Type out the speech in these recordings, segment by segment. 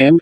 M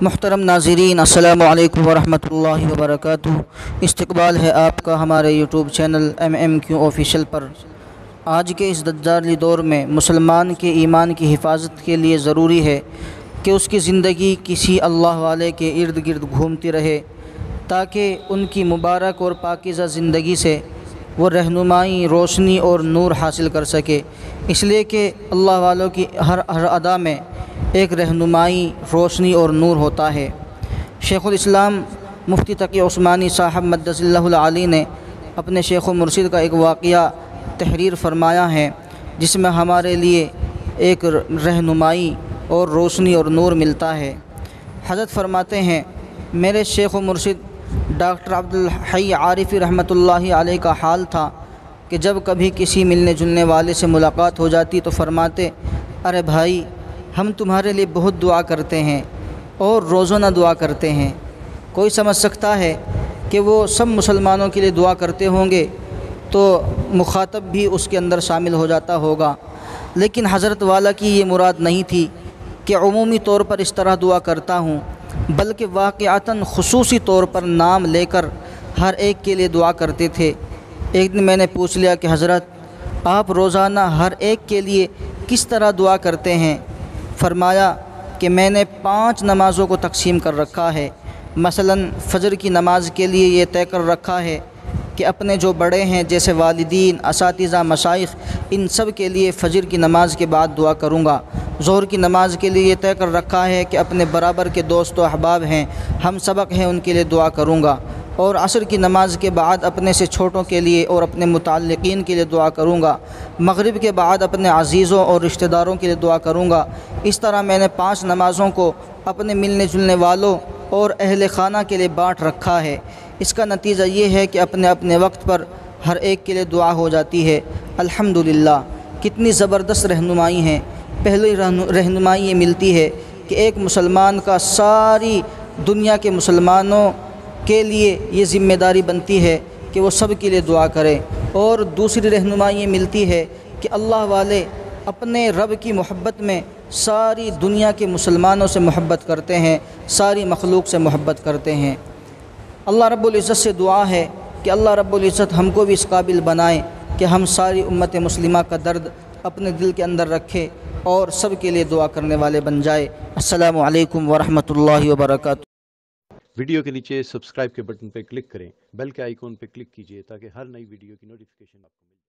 محترم ناظرین، السلام علیکم ورحمۃ اللہ وبرکاتہ۔ استقبال ہے آپ کا ہمارے YouTube channel M M Q official پر۔ آج کے اس دجالی دور میں مسلمان کے ایمان کی حفاظت کے لیے ضروری ہے کہ اس کی زندگی کسی اللہ والے کے ارد گرد گھومتی رہے تاکہ ان کی مبارک اور پاکیزہ زندگی سے وہ رہنمائی، روشنی اور نور حاصل کر سکے۔ اس لیے کہ اللہ والوں کی ہر ہر ادا میں ایک رہنمائی، روشنی اور نور ہوتا ہے۔ شیخ الاسلام مفتی تقی عثمانی صاحب مدس اللہ العالی نے اپنے شیخ و مرشد کا ایک واقعہ تحریر فرمایا ہے، جس میں ہمارے لیے ایک رہنمائی اور روشنی اور نور ملتا ہے۔ حضرت فرماتے ہیں، میرے شیخ و مرشد ڈاکٹر عبد عارف عارفی رحمۃ اللہ علیہ کا حال تھا کہ جب کبھی کسی ملنے جلنے والے سے ملاقات ہو جاتی تو فرماتے، ارے بھائی، ہم تمہارے لیے بہت دعا کرتے ہیں اور روزانہ دعا کرتے ہیں۔ کوئی سمجھ سکتا ہے کہ وہ سب مسلمانوں کے لیے دعا کرتے ہوں گے؟ تو مخاطب بھی اس کے اندر شامل ہو جاتا ہوگا۔ لیکن حضرت والا کی یہ مراد نہیں تھی کہ عمومی طور پر اس طرح دعا کرتا ہوں۔ بلکہ واقعتاً خصوصی طور پر نام لے کر ہر ایک کے لیے دعا کرتے تھے۔ ایک دن میں نے پوچھ لیا کہ حضرت، آپ روزانہ ہر ایک کے لیے کس طرح دعا کرتے ہیں؟ فرمایا کہ میں نے پانچ نمازوں کو تقسیم کر رکھا ہے۔ مثلا فجر کی نماز کے لیے یہ طے کر رکھا ہے کہ اپنے جو بڑے ہیں، جیسے والدین، اساتذہ مشائق ان سب کے لیے فجر کی نماز کے بعد دعا کروں گا۔ ظہر کی نماز کے لیے یہ طے کر رکھا ہے کہ اپنے برابر کے دوست و احباب ہیں، ہم سبق ہیں، ان کے لیے دعا کروں گا۔ اور عصر کی نماز کے بعد اپنے سے چھوٹوں کے لیے اور اپنے متعلقین کے لیے دعا کروں گا۔ مغرب کے بعد اپنے عزیزوں اور رشتہ داروں کے لیے دعا کروں گا۔ اس طرح میں نے پانچ نمازوں کو اپنے ملنے جلنے والوں اور اہل خانہ کے لیے بانٹ رکھا ہے۔ اس کا نتیجہ یہ ہے کہ اپنے اپنے وقت پر ہر ایک کے لیے دعا ہو جاتی ہے۔ الحمدللہ۔ کتنی زبردست رہنمائی ہیں۔ پہلی رہنمائی یہ ملتی ہے کہ ایک مسلمان کا ساری دنیا کے مسلمانوں کے لیے یہ ذمہ داری بنتی ہے کہ وہ سب کے لیے دعا کریں اور دوسری رہنمائی یہ ملتی ہے کہ اللہ والے اپنے رب کی محبت میں ساری دنیا کے مسلمانوں سے محبت کرتے ہیں، ساری مخلوق سے محبت کرتے ہیں۔ اللہ رب العزت سے دعا ہے کہ اللہ رب العزت ہم کو بھی اس قابل بنائیں کہ ہم ساری امت مسلمہ کا درد اپنے دل کے اندر رکھے۔ اور سب کے لیے دعا کرنے والے بن جائے۔ السلام علیکم ورحمۃ اللہ وبرکاتہ۔ ویڈیو کے نیچے سبسکرائب کے بٹن پہ کلک کریں، بیل کے آئیکن پہ کلک کیجیے تاکہ ہر نئی ویڈیو کی نوٹیفکیشن آپ کو